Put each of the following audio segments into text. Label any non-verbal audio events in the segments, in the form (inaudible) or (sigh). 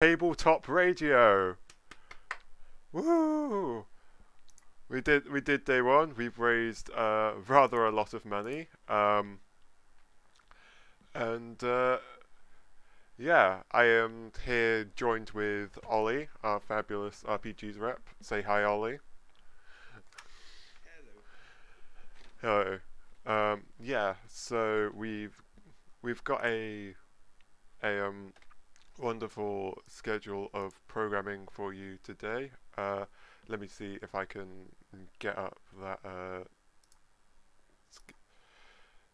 tabletop radio. Woo! We did we did day one. We've raised uh, rather a lot of money, um, and uh, yeah, I am here joined with Oli, our fabulous RPGs rep. Say hi, Oli. Hello. Um, yeah, so we've we've got a a um, wonderful schedule of programming for you today. Uh, let me see if I can get up that. Uh,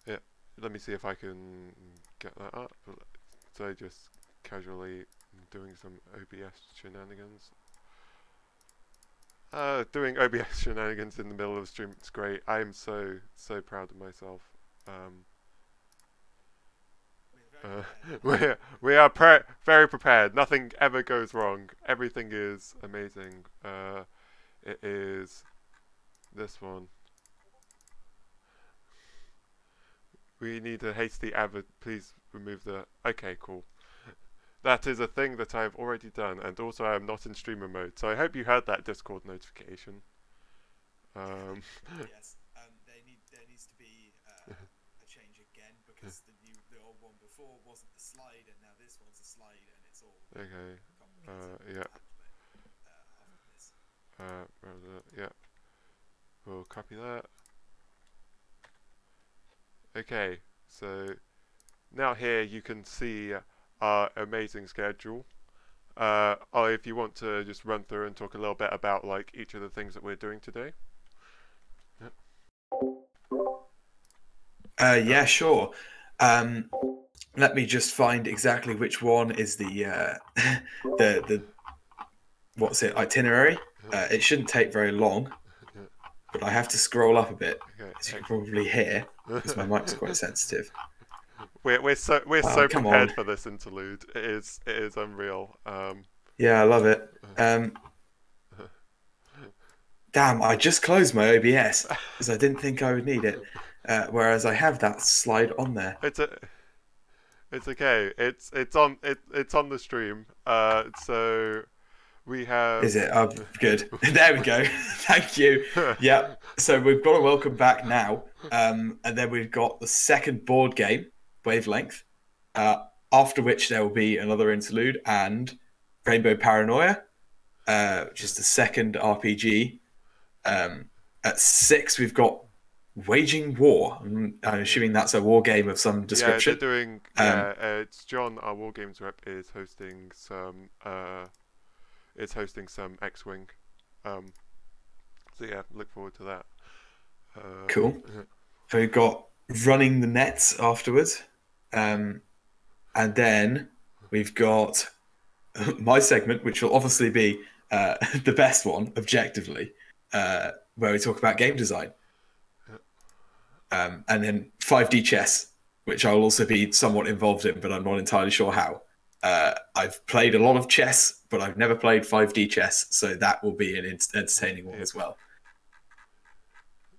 yeah, let me see if I can get that up. So just casually doing some OBS shenanigans. Uh, doing OBS shenanigans in the middle of the stream, it's great. I am so, so proud of myself. Um, (laughs) we're, we are pre very prepared. Nothing ever goes wrong. Everything is amazing. Uh, it is this one. We need a hasty advert. Please remove the... Okay, cool. That is a thing that I have already done, and also I am not in streamer mode. So I hope you heard that Discord notification. Um, (laughs) yes, um, there, need, there needs to be uh, a change again because (laughs) the old one before wasn't a slide, and now this one's a slide, and it's all okay. Uh, yeah. Uh, yeah. We'll copy that. Okay, so now here you can see our amazing schedule. Uh, or if you want to just run through and talk a little bit about like each of the things that we're doing today. Uh, yeah, sure. Um, let me just find exactly which one is the uh, (laughs) the the what's it itinerary. Uh, it shouldn't take very long, but I have to scroll up a bit, as you can probably hear, because my mic's (laughs) quite sensitive. We're we're so we're Oh, so prepared on. for this interlude. It is it is unreal. Um, Yeah, I love it. (laughs) Um, damn, I just closed my OBS because I didn't think I would need it. Uh, whereas I have that slide on there. it's a it's okay. It's it's on it it's on the stream. Uh, so we have Is it? Oh, good. (laughs) there we go. (laughs) Thank you. (laughs) Yeah. So we've got a welcome back now, um, and then we've got the second board game, Wavelength. Uh, after which there will be another interlude and Rainbow Paranoia, uh, which is the second RPG. Um, at six, we've got Waging War. I'm, I'm assuming that's a war game of some description. Yeah, they're doing. Um, yeah, uh, it's John, our War Games rep, is hosting some. Uh, is hosting some X-wing. Um, so yeah, look forward to that. Uh, Cool. So we've got running the nets afterwards. Um, and then we've got (laughs) my segment, which will obviously be uh, (laughs) the best one objectively, uh, where we talk about game design. Um, and then 5D chess, which I'll also be somewhat involved in, but I'm not entirely sure how. Uh, I've played a lot of chess, but I've never played 5D chess, so that will be an ent- entertaining one as well.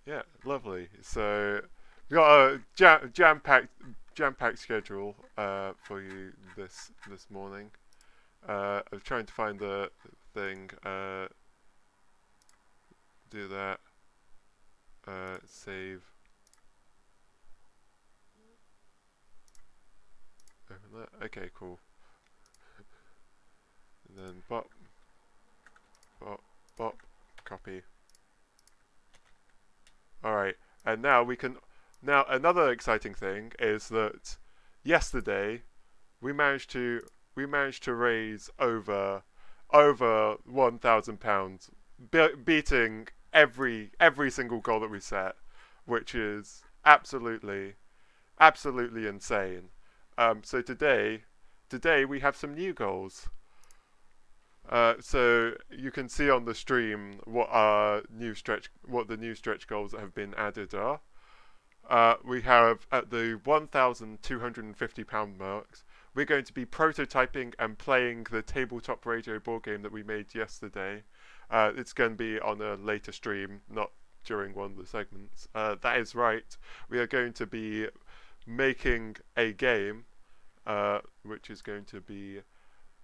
Yeah, lovely. So we've got a jam jam packed jam packed schedule uh, for you this this morning. Uh, I'm trying to find the thing. Uh, do that. Uh, save. Open that. Okay, cool. And then bop, bop, bop, copy. Alright, and now we can. Now, another exciting thing is that yesterday we managed to we managed to raise over over one thousand pounds, be- beating every every single goal that we set, which is absolutely absolutely insane. Um, so today today we have some new goals. Uh, so you can see on the stream what our new stretch, what the new stretch goals that have been added are. Uh, we have at the 1,250 pound marks. We're going to be prototyping and playing the tabletop radio board game that we made yesterday. Uh, it's going to be on a later stream, not during one of the segments. Uh, that is right. We are going to be making a game, uh, which is going to be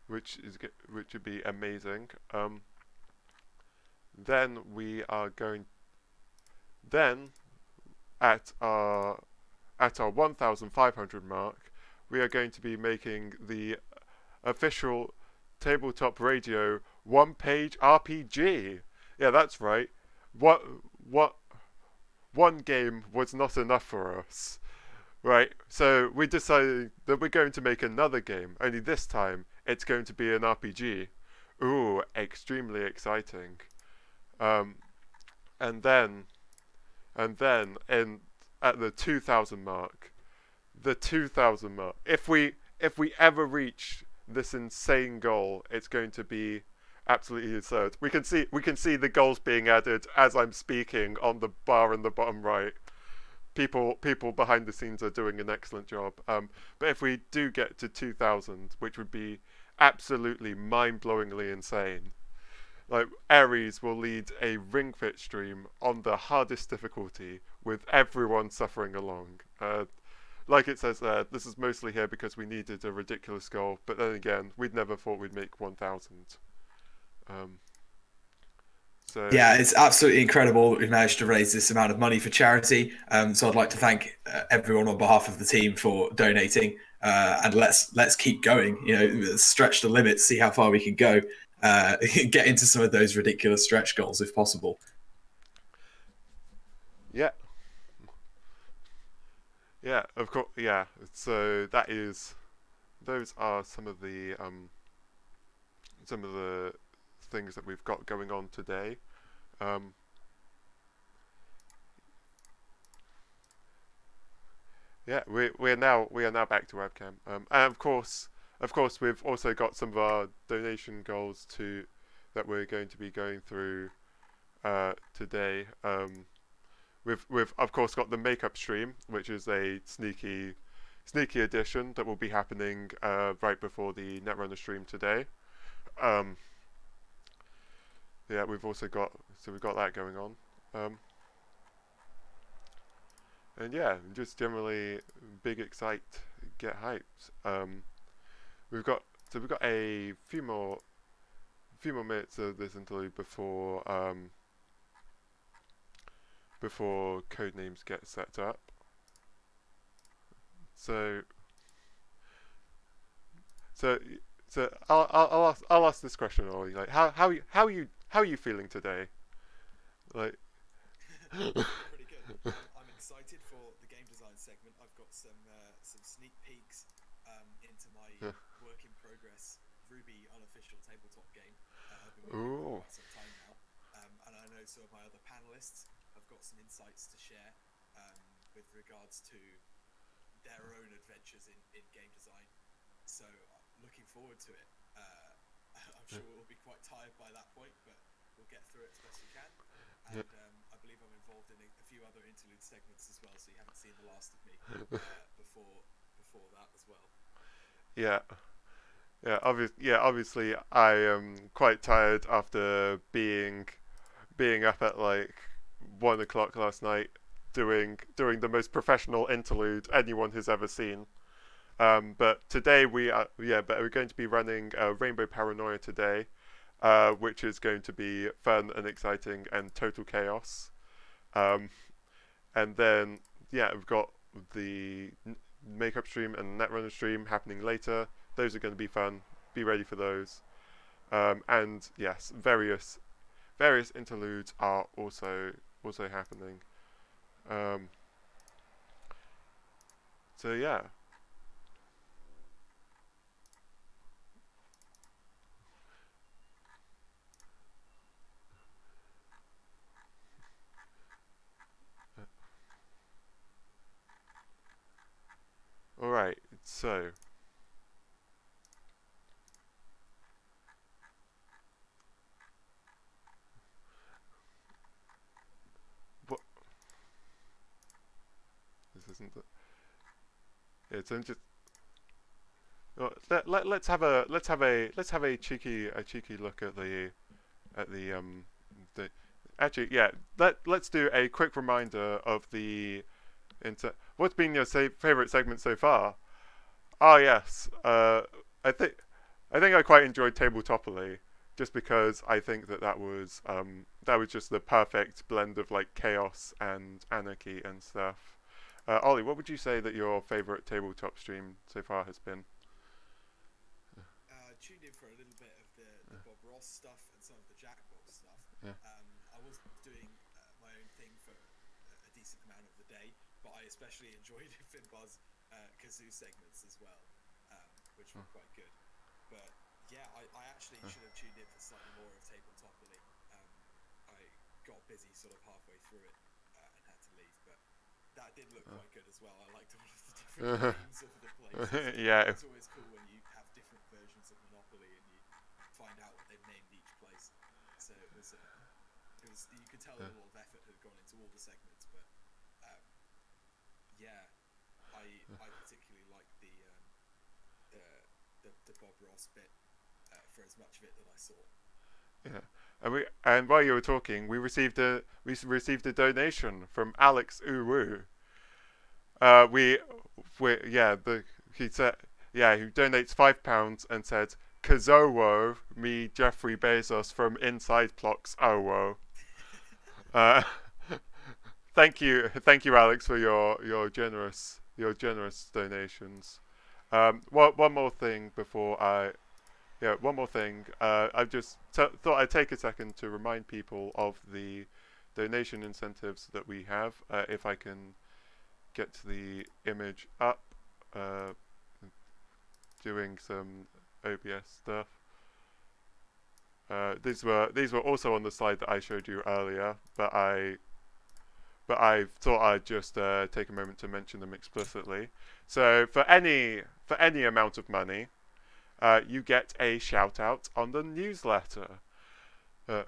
which is which would be amazing. Um, then we are going. Then, at our at our 1,500 mark, we are going to be making the official tabletop radio one-page RPG. Yeah, that's right. What what one game was not enough for us. Right, so we decided that we're going to make another game, only this time it's going to be an RPG. Ooh, extremely exciting. Um, and then, and then, in at the 2,000 mark, the 2,000 mark. If we if we ever reach this insane goal, it's going to be absolutely absurd. We can see we can see the goals being added as I'm speaking on the bar in the bottom right. People people behind the scenes are doing an excellent job. Um, but if we do get to 2,000, which would be absolutely mind-blowingly insane, like Ares will lead a Ring Fit stream on the hardest difficulty with everyone suffering along. Uh, like it says there, this is mostly here because we needed a ridiculous goal, but then again, we'd never thought we'd make 1,000. Um, so Yeah, it's absolutely incredible that we've managed to raise this amount of money for charity. Um, so I'd like to thank uh, everyone on behalf of the team for donating, uh, and let's let's keep going. You know, stretch the limits, see how far we can go, uh, (laughs) get into some of those ridiculous stretch goals if possible. Yeah. Yeah, of course. Yeah. So that is, those are some of the um, some of the things that we've got going on today. Um, yeah, we we're now we are now back to webcam. Um, and of course, of course, we've also got some of our donation goals to that we're going to be going through uh, today. Um, we've we've of course got the makeup stream, which is a sneaky sneaky edition that will be happening uh, right before the Netrunner stream today. Um, yeah, we've also got so we've got that going on. Um, and yeah, just generally big excite, get hyped. Um, we've got so we've got a few more few more minutes of this interlude before um, before code names get set up. So so so I'll I'll, I'll ask I'll ask this question Oli like how how how you how are you feeling today? Like Pretty good. I'm excited for the game design segment. I've got some uh, some sneak peeks um, into my Yeah. work in progress RWBY unofficial tabletop game. Uh, I've been working on Ooh. some time now, um, and I know some of my other panelists have got some insights to share um, with regards to their own adventures in, in game design. So uh, looking forward to it. Uh, I'm sure we'll be quite tired by that point, but we'll get through it as best we can. And um, I believe I'm involved in a, a few other interlude segments as well, so you haven't seen the last of me (laughs) uh, before before that as well. Yeah. Yeah, obvious yeah, obviously I am quite tired after being being up at like one o'clock last night doing doing the most professional interlude anyone has ever seen. Um, but today we are yeah, but we're going to be running uh, Rainbow Paranoia today, uh, which is going to be fun and exciting and total chaos. Um, and then yeah, we've got the makeup stream and netrunner stream happening later. Those are going to be fun. Be ready for those. Um, and yes, various various interludes are also also happening. Um, so yeah. All right. So. What? This isn't the. It's just. Oh, let, let, let's have a let's have a let's have a cheeky a cheeky look at the at the um the actually yeah let let's do a quick reminder of the inter what's been your favorite segment so far oh yes uh I think I think I quite enjoyed Tabletopoly, just because I think that that was um, that was just the perfect blend of like chaos and anarchy and stuff. Uh, Oli, what would you say that your favorite tabletop stream so far has been? Uh, tuned in for a little bit of the, the Bob Ross stuff and some of the Jackbox stuff. Yeah. Um, I was doing uh, my own thing for a, a decent amount of the day, but I especially (laughs) enjoyed Finbar's uh, kazoo segments as well, um, which were quite good. But yeah, I, I actually should have tuned in for slightly more of Tabletopoly. Um, I got busy sort of halfway through it uh, and had to leave, but that did look quite good as well. I liked all of the (laughs) different names of the places. (laughs) yeah, It's always cool when you have different versions of Monopoly and you find out what they've named each place. So it was, uh, it was you could tell a lot of effort had gone into all the segments, but yeah, I I particularly liked the um, the, the the Bob Ross bit uh, for as much of it that I saw. Yeah, and we and while you were talking, we received a we received a donation from Alex Uwu. Uh, we, we yeah the he said yeah he donates five pounds and said Kazowo me Jeffrey Bezos from Inside Clocks (laughs) Owo. Uh, thank you thank you Alex for your your generous your generous donations. Um, one one more thing before I yeah, one more thing. Uh, I've just thought I'd take a second to remind people of the donation incentives that we have. Uh, if I can get the image up, uh, doing some OBS stuff. Uh, these were these were also on the slide that I showed you earlier, but I but I thought I'd just uh, take a moment to mention them explicitly. So for any for any amount of money, uh, you get a shout out on the newsletter. Uh,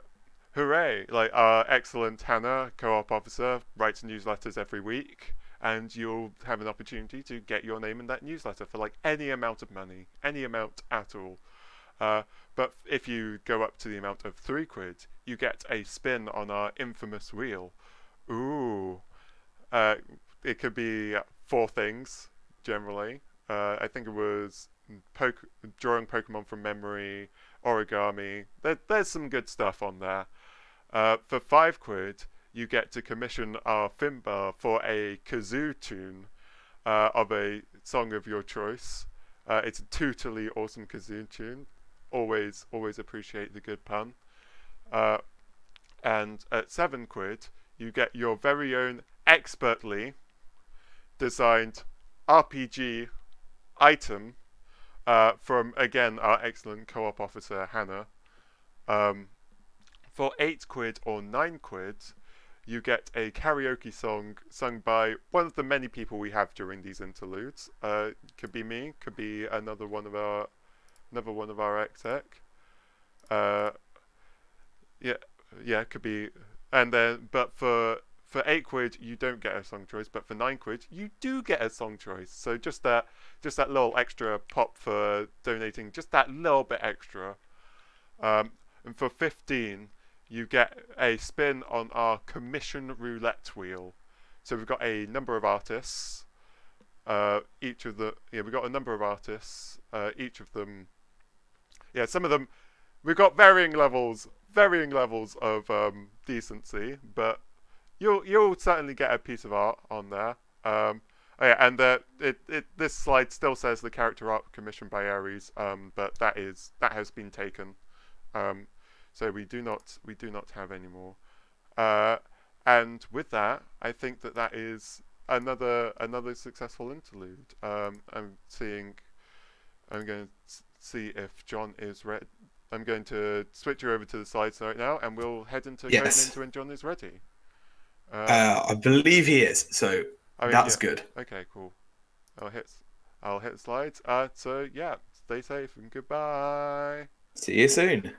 hooray! Like our excellent Hannah, co-op officer, writes newsletters every week, and you'll have an opportunity to get your name in that newsletter for like any amount of money, any amount at all. Uh, but if you go up to the amount of three quid, you get a spin on our infamous wheel. Ooh, uh, it could be four things generally. Uh, I think it was poke- drawing Pokemon from memory, origami. There, there's some good stuff on there. Uh, for five quid, you get to commission our Finbar for a kazoo tune uh, of a song of your choice. Uh, it's a totally awesome kazoo tune. Always, always appreciate the good pun. Uh, and at seven quid, you get your very own expertly designed RPG item uh, from again our excellent co-op officer Hannah. Um, for eight quid or nine quid, you get a karaoke song sung by one of the many people we have during these interludes. Uh, could be me, could be another one of our another one of our exec. Uh, yeah, yeah, could be. And then, but for for eight quid you don't get a song choice, but for nine quid you do get a song choice. So just that, just that little extra pop for donating, just that little bit extra. Um, and for fifteen, you get a spin on our commission roulette wheel. So we've got a number of artists. Uh, each of the yeah, we've got a number of artists. Uh, each of them, yeah, some of them, we've got varying levels, varying levels of um, decency, but you'll you'll certainly get a piece of art on there. Um, oh yeah, and uh, it, it this slide still says the character art commissioned by Ares, um, but that is that has been taken. Um, so we do not we do not have any more. Uh, and with that, I think that that is another another successful interlude. Um, I'm seeing. I'm going to see if John is ready. I'm going to switch you over to the slides right now, and we'll head into Yes. When John is ready. Uh, Uh, I believe he is, so I mean, that's yeah. good. Okay, cool. I'll hit. I'll hit slides. Uh, so yeah, stay safe and goodbye. See you soon.